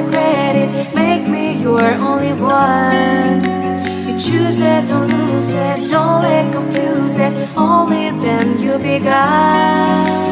regret it. Make me your only one. You choose it, don't lose it. Don't let confuse it. Only then you'll be God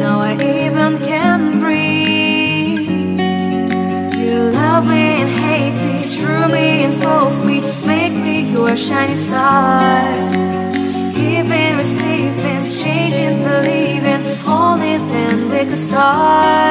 Now I even can breathe. You love me and hate me, true me and false me, make me your shining star. Giving, receiving, changing, believing, only then we could start.